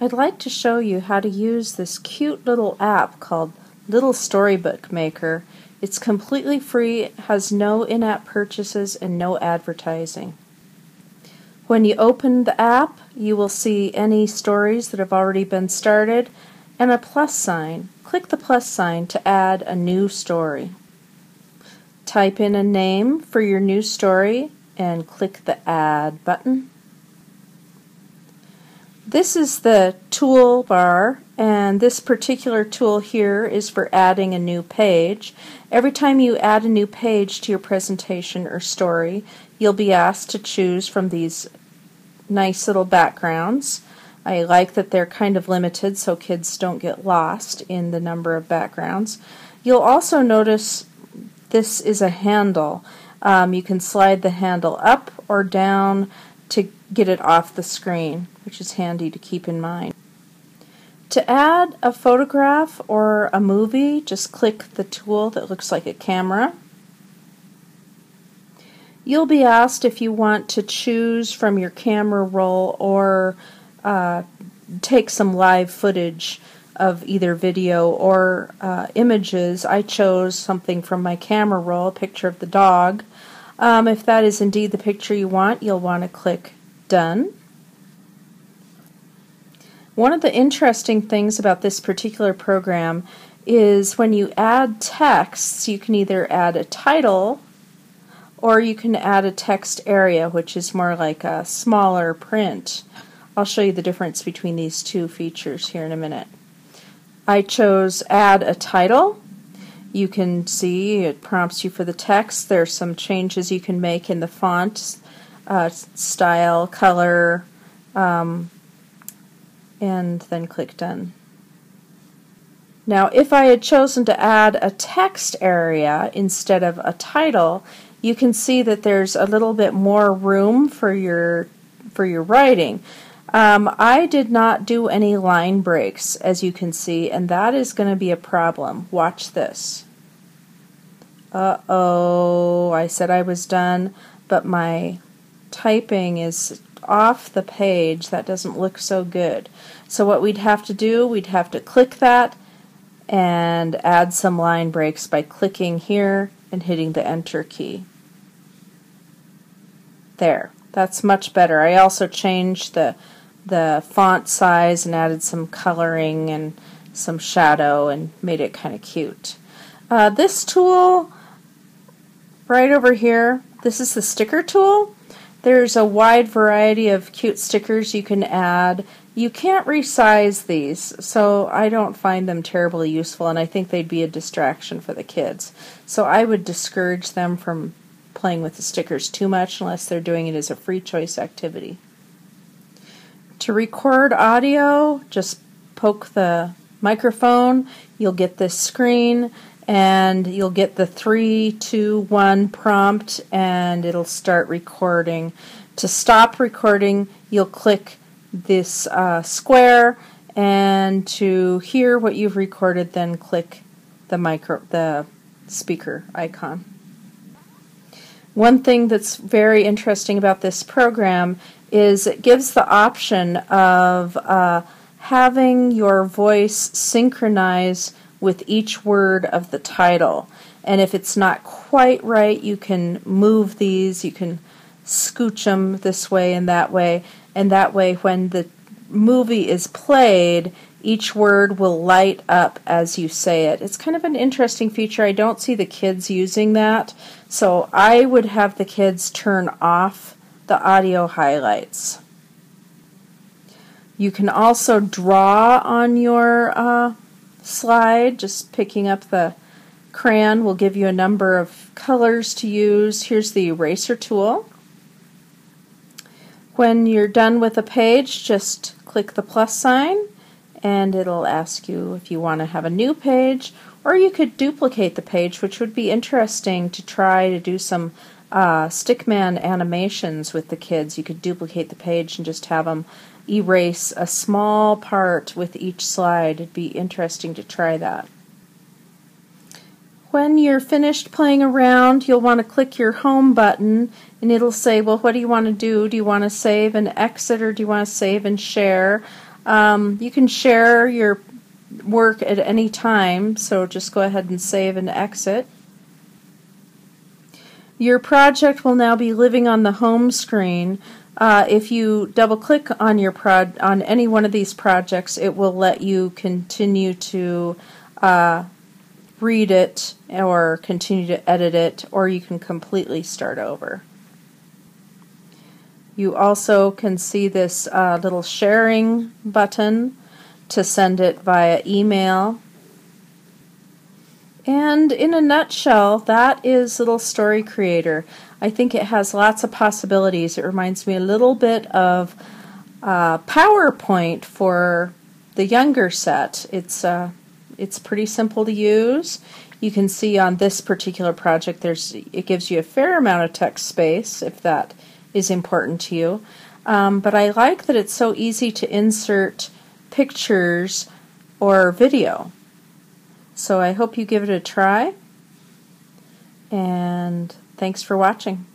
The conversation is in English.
I'd like to show you how to use this cute little app called Little Storybook Maker. It's completely free, has no in-app purchases, and no advertising. When you open the app, you will see any stories that have already been started and a plus sign. Click the plus sign to add a new story. Type in a name for your new story and click the Add button. This is the toolbar and this particular tool here is for adding a new page. Every time you add a new page to your presentation or story you'll be asked to choose from these nice little backgrounds. I like that they're kind of limited so kids don't get lost in the number of backgrounds. You'll also notice this is a handle. Um, you can slide the handle up or down to get it off the screen, which is handy to keep in mind. To add a photograph or a movie, just click the tool that looks like a camera. You'll be asked if you want to choose from your camera roll or uh, take some live footage of either video or uh, images. I chose something from my camera roll, a picture of the dog. Um, if that is indeed the picture you want, you'll want to click Done. One of the interesting things about this particular program is when you add texts, you can either add a title or you can add a text area, which is more like a smaller print. I'll show you the difference between these two features here in a minute. I chose add a title you can see it prompts you for the text. There's some changes you can make in the font uh, style, color, um, and then click Done. Now, if I had chosen to add a text area instead of a title, you can see that there's a little bit more room for your for your writing. Um, I did not do any line breaks, as you can see, and that is going to be a problem. Watch this. Uh-oh, I said I was done, but my typing is off the page. That doesn't look so good. So what we'd have to do, we'd have to click that and add some line breaks by clicking here and hitting the enter key. There, that's much better. I also changed the the font size and added some coloring and some shadow and made it kind of cute. Uh, this tool right over here, this is the sticker tool. There's a wide variety of cute stickers you can add. You can't resize these, so I don't find them terribly useful, and I think they'd be a distraction for the kids. So I would discourage them from playing with the stickers too much unless they're doing it as a free choice activity. To record audio, just poke the microphone, you'll get this screen, and you'll get the three, two, one prompt, and it'll start recording. To stop recording, you'll click this uh, square, and to hear what you've recorded, then click the micro, the speaker icon. One thing that's very interesting about this program is it gives the option of uh, having your voice synchronize with each word of the title. And if it's not quite right, you can move these, you can scooch them this way and that way, and that way when the movie is played, each word will light up as you say it. It's kind of an interesting feature. I don't see the kids using that, so I would have the kids turn off the audio highlights. You can also draw on your uh, slide, just picking up the crayon will give you a number of colors to use. Here's the eraser tool. When you're done with a page, just click the plus sign and it'll ask you if you want to have a new page or you could duplicate the page, which would be interesting to try to do some uh, Stickman animations with the kids. You could duplicate the page and just have them erase a small part with each slide. It'd be interesting to try that. When you're finished playing around, you'll want to click your home button and it'll say, well, what do you want to do? Do you want to save and exit or do you want to save and share? Um, you can share your work at any time, so just go ahead and save and exit. Your project will now be living on the home screen. Uh, if you double click on your prod on any one of these projects, it will let you continue to uh, read it or continue to edit it, or you can completely start over. You also can see this uh, little sharing button to send it via email. And in a nutshell, that is Little Story Creator. I think it has lots of possibilities. It reminds me a little bit of uh, PowerPoint for the younger set. It's uh, it's pretty simple to use. You can see on this particular project, there's it gives you a fair amount of text space if that is important to you. Um, but I like that it's so easy to insert pictures or video. So I hope you give it a try. And thanks for watching.